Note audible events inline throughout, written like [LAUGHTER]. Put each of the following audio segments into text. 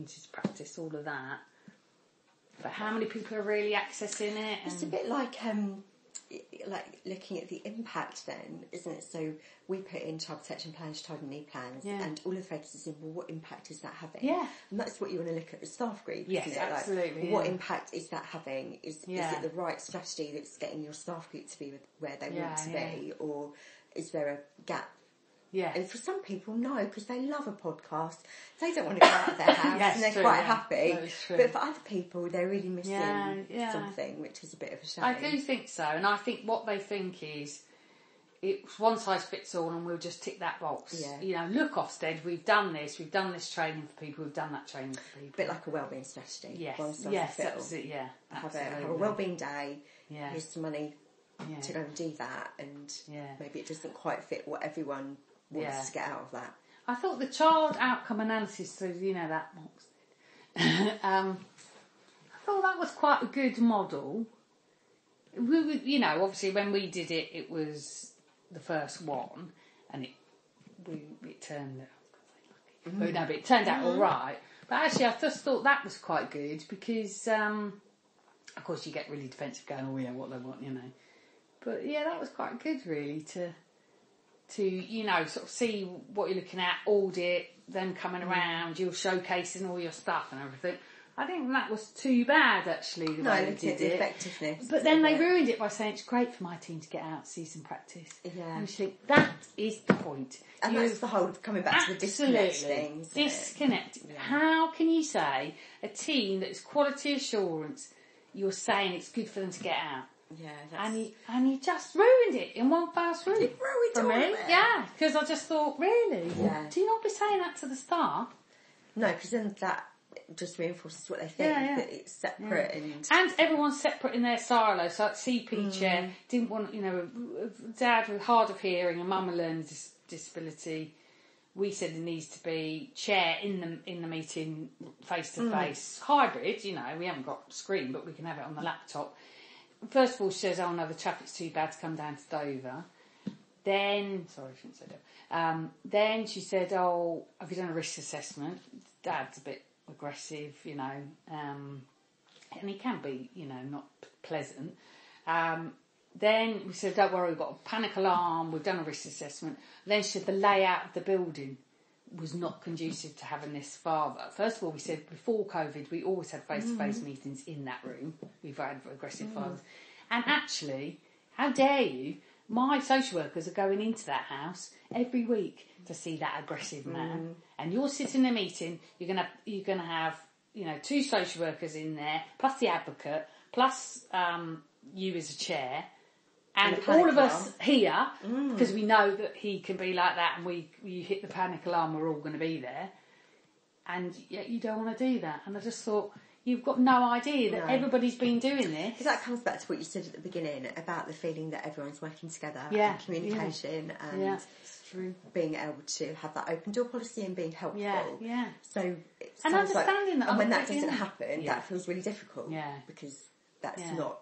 to practice, all of that. But how many people are really accessing it? It's a bit like um, like looking at the impact then, isn't it? So we put in child protection plans, child in need plans, Yeah. and all of the focus is in well, what impact is that having? Yeah. and that's what you want to look at the staff group. Yes, it? Like, absolutely, what impact is that having? Is Yeah. is it the right strategy that's getting your staff group to be where they want to be, or is there a gap? Yeah. And for some people, no, because they love a podcast. They don't want to go out of their [COUGHS] house Yes, and they're true, quite yeah. happy. That is true. But for other people, they're really missing Yeah, yeah. something, which is a bit of a shame. I do think so, and I think what they think is it's one size fits all, and we'll just tick that box. Yeah. You know, look, Ofsted, we've done this, we've done this training for people, we've done that training for people. A bit like a wellbeing strategy. yes, One size yes, fits all. that's it. Yeah, have a, have a wellbeing day. Yeah. Here's some money Yeah. to go and do that, and Yeah. maybe it doesn't quite fit what everyone wants Yeah. to get out of that. I thought the child outcome analysis, so you know that box. [LAUGHS] um, I thought that was quite a good model. We, were- you know, obviously when we did it, it was the first one, and it we it turned out. But no, but it turned out all right. But actually, I just thought that was quite good because, um, of course, you get really defensive, going, "Oh yeah, what they want," you know. But yeah, that was quite good, really, to to you know sort of see what you're looking at, audit, them coming mm. around, you're showcasing all your stuff and everything. I think that was too bad actually. The No, way they did the it. effectiveness. But then they it. ruined it by saying it's great for my team to get out, see some practice. Yeah. And you think that is the point. And You've that's the whole coming back to the disconnect absolutely thing. disconnect. How can you say a team that is quality assurance? You're saying it's good for them to get out, Yeah, that's, and he and you just ruined it in one fell swoop. Ruined for me. it. Yeah, because I just thought, really, Yeah. do you not be saying that to the staff? no, because then that just reinforces what they think Yeah, yeah. that it's separate and And everyone's separate in their silo. So like CP Mm. chair didn't want, you know, dad with hard of hearing and mum with learning dis- disability. We said there needs to be chair in the in the meeting face to face hybrid. You know, we haven't got screen, but we can have it on the laptop. First of all, she says, "Oh no, the traffic's too bad to come down to Dover." Then, sorry, I shouldn't say that. Um, then she said, "Oh, have you done a risk assessment?" Dad's a bit aggressive, you know, um, and he can be, you know, not pleasant. Um, then we said, "Don't worry, we've got a panic alarm. We've done a risk assessment." Then she said, "The layout of the building was not conducive to having this father." First of all, we said before COVID, we always had face-to-face mm. meetings in that room. We've had aggressive mm. fathers, and actually, how dare you? My social workers are going into that house every week to see that aggressive man, mm. and you're sitting in a meeting. You're gonna you're gonna have you know two social workers in there, plus the advocate, plus um, you as a chair, and, And all of us alarm. here mm. because we know that he can be like that, and we you hit the panic alarm, we're all going to be there, and yet you don't want to do that. And I just thought you've got no idea that No. everybody's been doing this. Because that comes back to what you said at the beginning about the feeling that everyone's working together Yeah, and communication and Yeah, being able to have that open door policy and being helpful. Yeah, yeah. So And sounds like- understanding that and when that doesn't happen, Yeah. that feels really difficult. Yeah. Because that's Yeah. not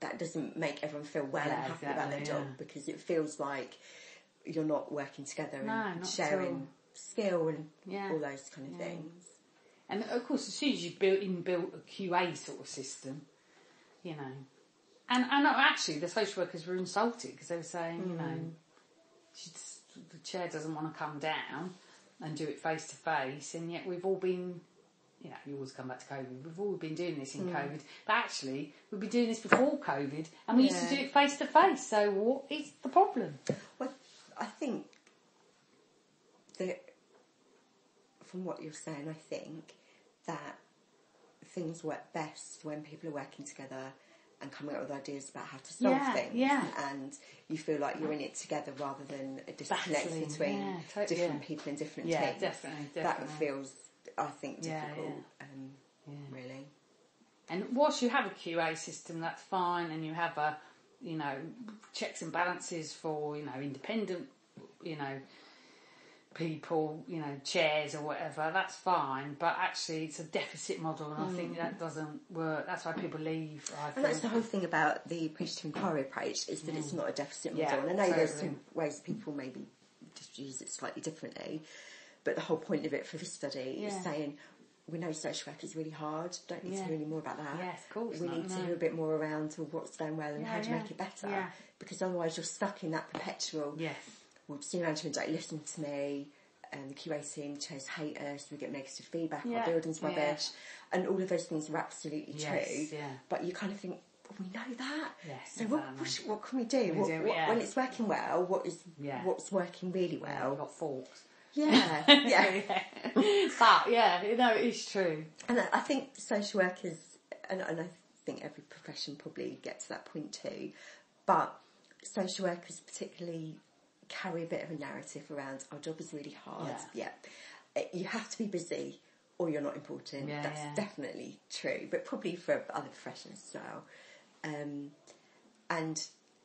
that doesn't make everyone feel well Yeah, and happy about their job yeah. because it feels like you're not working together No, and sharing skill and Yeah. all those kind of things. And of course, as soon as you built inbuilt a QA sort of system, you know, and and actually the social workers were insulted because they were saying, you know, hmm. she's, the chair doesn't want to come down and do it face to face, and yet we've all been. You know, you always come back to COVID. We've all been doing this in mm. COVID, but actually, we've been doing this before COVID, and we used to do it face to face. So, what is the problem? Well, I think that from what you're saying, I think that things work best when people are working together and coming up with ideas about how to solve Yeah, things. yeah. And you feel like you're in it together rather than a disconnect Battling, between yeah, to- different yeah. people in different Yeah, teams. definitely, That feels, I think, Yeah, difficult. Um, Really. And whilst you have a QA system, that's fine, and you have a, you know, checks and balances for, you know, independent, you know, people, you know, chairs or whatever, that's fine. But actually, it's a deficit model, and I think that doesn't work. That's why people leave. I Mm. And that's the whole thing about the appreciative inquiry approach is that it's not a deficit model. Yeah, and I know there's some ways people maybe just use it slightly differently, but the whole point of it for this study Yeah. is saying we know social work is really hard. Don't need Yeah. to hear any more about that. Yes, of course We not, need to no. hear a bit more around to what's going well and Yeah, how to make it better. Because otherwise you're stuck in that perpetual, Yes. well, senior management don't listen to me, and the QA team chairs hate us, we get negative feedback, our building's rubbish, and all of those things are absolutely Yes, true. yeah. But you kind of think, "Oh, we know that. Yes, So what, what, what can we do? We What, do, yeah. When it's working well, what is Yeah. what's working really well? we've got forks. Yeah, [LAUGHS] yeah. [LAUGHS] but yeah, you know, it's true. And I think social workers, and, and I think every profession probably gets to that point too, but social workers particularly carry a bit of a narrative around our job is really hard. Yeah. Uh, You have to be busy or you're not important. Yeah, That's yeah. definitely true, but probably for other professions as well. Um, and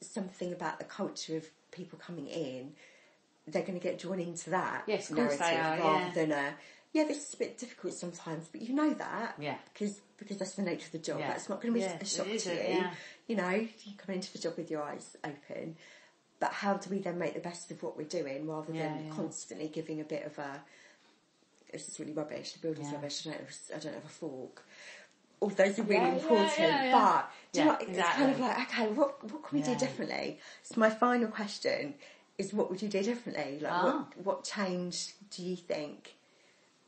something about the culture of people coming in, they're going to get drawn into that Yes, narrative are, rather yeah. than a yeah, this is a bit difficult sometimes, but you know that Yeah. because because that's the nature of the job. Yeah. That's not going to be Yes, a shock to you. yeah. You know, you come into the job with your eyes open. But how do we then make the best of what we're doing rather Yeah, than yeah. constantly giving a bit of a this is really rubbish, the building's Yeah. rubbish, I don't, have, I don't have a fork. All those are really Yeah, yeah, important, yeah, yeah. but do you know, what, it's kind of like, okay, what what can we Yeah. do differently? So my final question is, what would you do differently? Like, Ah. what what change do you think,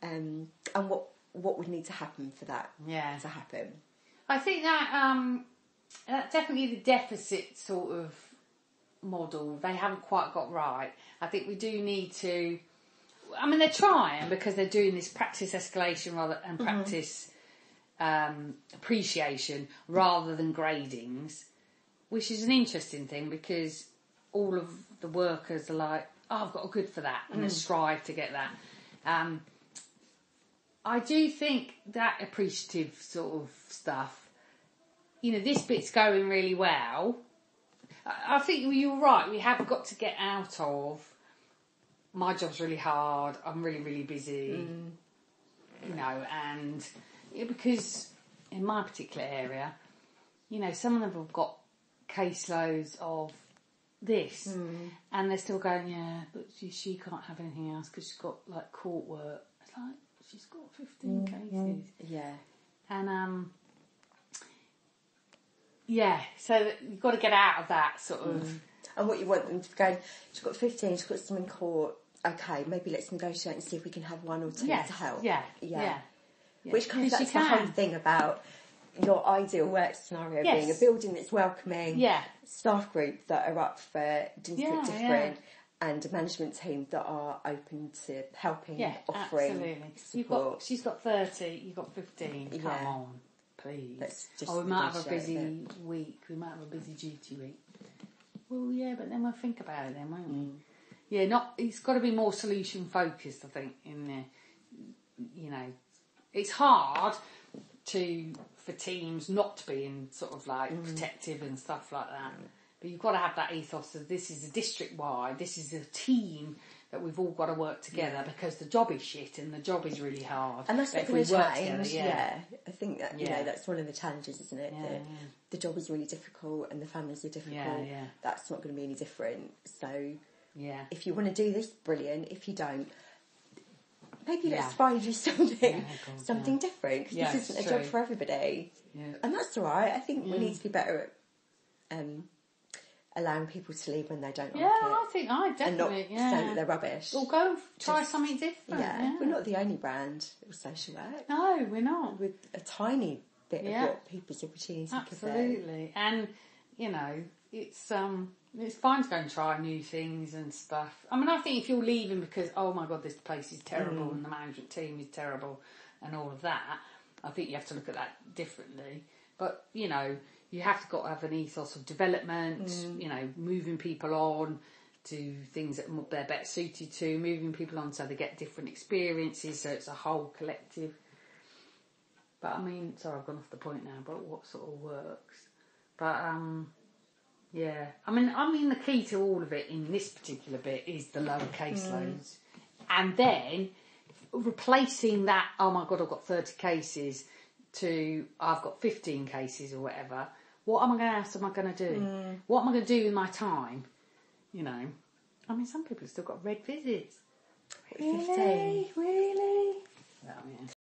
um, and what what would need to happen for that Yeah. to happen? I think that um, that definitely the deficit sort of model they haven't quite got right. I think we do need to. I mean, they're trying because they're doing this practice escalation rather and practice um, appreciation rather than gradings, which is an interesting thing because all of the workers are like, "Oh, I've got a good for that," and they strive to get that. Um, I do think that appreciative sort of stuff, you know, this bit's going really well. I I think you're right. We have got to get out of my job's really hard. I'm really, really busy. You know, and yeah, because in my particular area, you know, some of them have got caseloads of this, hmm. and they're still going, yeah, but she, she can't have anything else because she's got like court work. It's like she's got 15 mm, cases. Yeah, And um, yeah, so you've got to get out of that sort of. Mm. and what you want them to go? She's got fifteen. She's got some in court. Okay, maybe let's negotiate and see if we can have one or two Yes, to help. yeah, yeah. yeah, yeah. Which comes that's you the whole thing about your ideal work scenario Yes. being a building that's welcoming, Yeah. staff group that are up for doing Yeah, something different, and a management team that are open to helping, Yeah, offering absolutely. support. You've got, she's got 30, you've got 15. Come Yeah. on, please. Just oh, we might have a busy week. We might have a busy duty week. Well, yeah, but then we'll think about it then, won't we? Mm. Yeah, not. It's got to be more solution focused. I think in there. You know, it's hard to for teams not to be in sort of like Mm. protective and stuff like that. But you've got to have that ethos of this is a district wide. This is a team that we've all got to work together because the job is shit and the job is really hard. And that's But not if going we to work together, yeah. I think that you Yeah. know that's one of the challenges, isn't it? Yeah, that yeah. the job is really difficult and the families are difficult. Yeah, yeah. That's not going to be any different. So Yeah. if you want to do this, brilliant. If you don't, maybe Yeah. let's find you [LAUGHS] something, Yeah, God, something yeah. different. 'cause Yeah, this isn't a it's job for everybody, Yeah. and that's all right. I think we need to be better at um, allowing people to leave when they don't Yeah, like I think I and not definitely. say that yeah. they're rubbish. Or go try Just- something different. yeah. We're not the only brand of social work. No, we're not. with a tiny bit of what people's opportunities. Absolutely. And you know, it's um it's fine to go and try new things and stuff. I mean I think if you're leaving because oh my god this place is terrible Mm. and the management team is terrible and all of that, I think you have to look at that differently. But, you know, you have to got to have an ethos of development, Mm. you know, moving people on to things that they're better suited to, moving people on so they get different experiences, so it's a whole collective. But I mean, sorry, I've gone off the point now. But what sort of works? But um, yeah. I mean, I mean, the key to all of it in this particular bit is the lower caseloads, mm. and then replacing that. Oh my god, I've got thirty cases. To I've got fifteen cases or whatever. What am I going? To else am I going to do? What am I going to mm. do with my time? You know. I mean, some people have still got red visits. Really? Well, yeah.